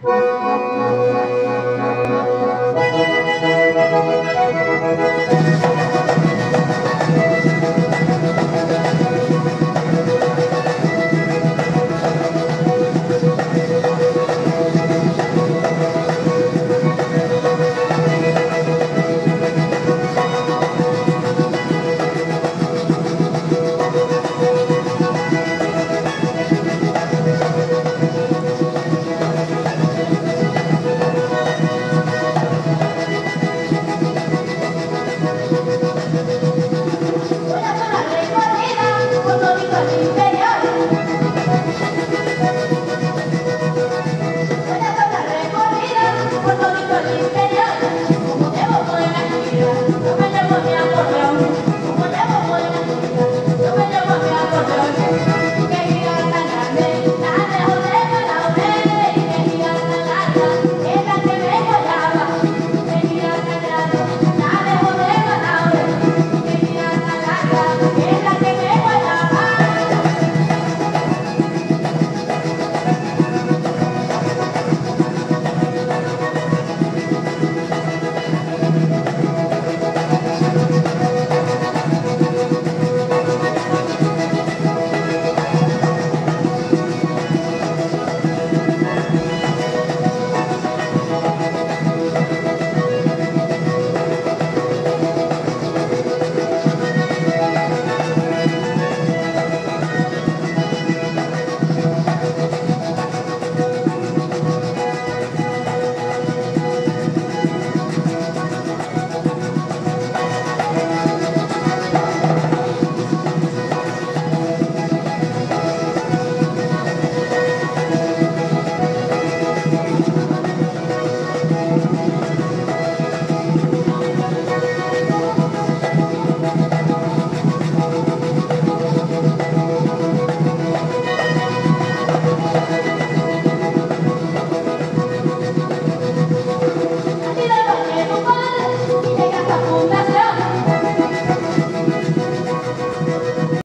Música